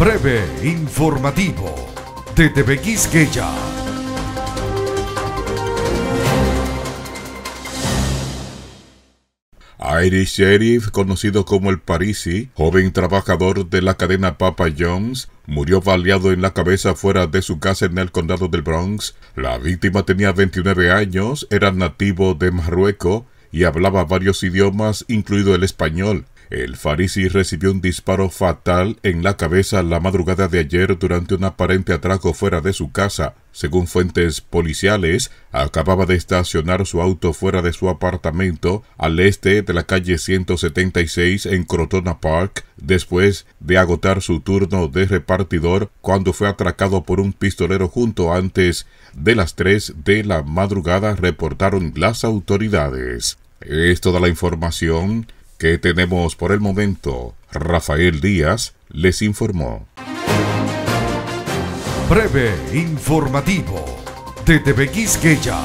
Breve informativo de TV Quisqueya. Irish Sheriff, conocido como el Parisi, joven trabajador de la cadena Papa Jones, murió baleado en la cabeza fuera de su casa en el condado del Bronx. La víctima tenía 29 años, era nativo de Marruecos y hablaba varios idiomas, incluido el español. El Farisi recibió un disparo fatal en la cabeza la madrugada de ayer durante un aparente atraco fuera de su casa. Según fuentes policiales, acababa de estacionar su auto fuera de su apartamento al este de la calle 176 en Crotona Park después de agotar su turno de repartidor cuando fue atracado por un pistolero junto antes de las 3 de la madrugada, reportaron las autoridades. Es toda la información que tenemos por el momento. Rafael Díaz les informó. Breve informativo de TV Quisqueya